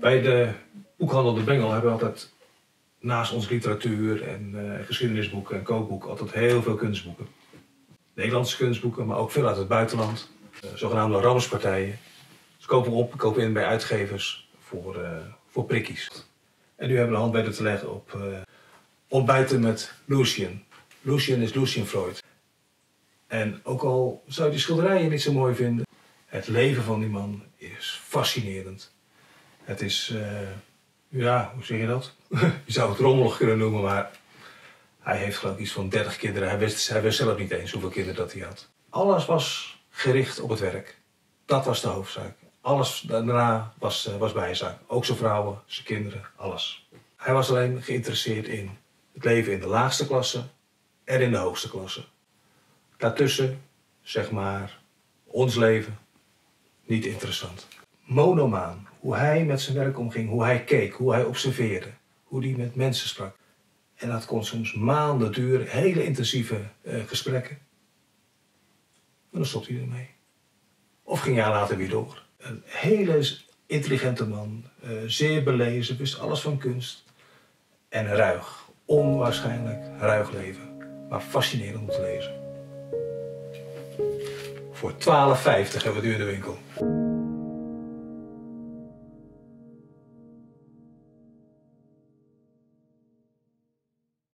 Bij de boekhandel De Bengel hebben we altijd naast onze literatuur en eh, geschiedenisboeken en kookboeken altijd heel veel kunstboeken. Nederlandse kunstboeken, maar ook veel uit het buitenland. Eh, zogenaamde rammerspartijen. Ze kopen op, kopen in bij uitgevers voor, eh, voor prikkies. En nu hebben we de hand weten te leggen op ontbijten met Lucien. Lucien is Lucien Freud. En ook al zou je die schilderijen niet zo mooi vinden, het leven van die man is fascinerend. Het is, eh, ja, hoe zeg je dat? je zou het rommelig kunnen noemen, maar hij heeft geloof ik iets van 30 kinderen. Hij wist, hij wist zelf niet eens hoeveel kinderen dat hij had. Alles was gericht op het werk. Dat was de hoofdzaak. Alles daarna was, eh, was bijzaak. Ook zijn vrouwen, zijn kinderen, alles. Hij was alleen geïnteresseerd in het leven in de laagste klasse en in de hoogste klasse. Daartussen, zeg maar, ons leven, niet interessant. Monomaan, hoe hij met zijn werk omging, hoe hij keek, hoe hij observeerde, hoe hij met mensen sprak. En dat kon soms maanden duren, hele intensieve eh, gesprekken. En dan stopte hij ermee. Of ging jaar later weer door. Een hele intelligente man, eh, zeer belezen, wist alles van kunst. En ruig, onwaarschijnlijk ruig leven, maar fascinerend om te lezen. Voor 12,50 hebben we het in de winkel.